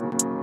you